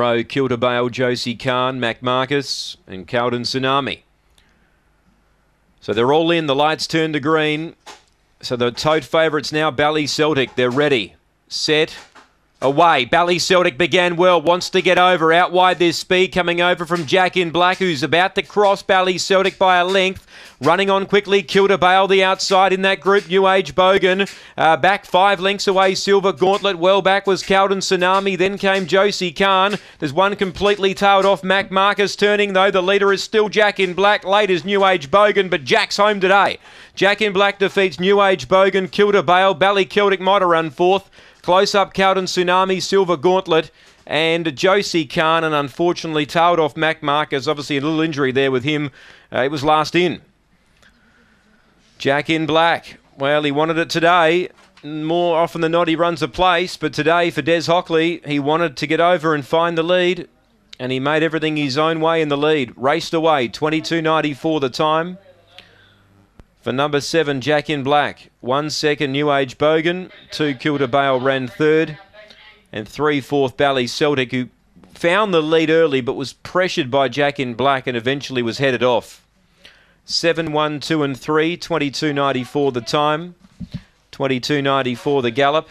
row Kilda Bale, Josie Khan, Mac Marcus, and Cowden Tsunami. So they're all in. The lights turn to green. So the tote favourites now, Bally Celtic. They're ready. Set. Away. Bally Celtic began well. Wants to get over. Out wide, there's speed coming over from Jack in Black, who's about to cross Bally Celtic by a length. Running on quickly, Kilda Bale the outside in that group. New Age Bogan. Uh, back five lengths away, Silver Gauntlet. Well back was Cowden Tsunami. Then came Josie Khan. There's one completely tailed off. Mac Marcus turning, though. The leader is still Jack in Black. Late is New Age Bogan, but Jack's home today. Jack in Black defeats New Age Bogan. Kilda Bale. Bally Celtic might have run fourth. Close up, Cowden Tsunami, Silver Gauntlet, and Josie Khan, and unfortunately tailed off Mac Marcus. Obviously, a little injury there with him. Uh, it was last in. Jack in Black. Well, he wanted it today. More often than not, he runs a place, but today for Des Hockley, he wanted to get over and find the lead, and he made everything his own way in the lead. Raced away, 22.94 the time. For number seven, Jack in Black. One second, New Age Bogan. Two, Kilda Bale ran third. And three, fourth, Bally Celtic, who found the lead early but was pressured by Jack in Black and eventually was headed off. 7, 1, 2 and 3, 22.94 the time. 22.94 the gallop.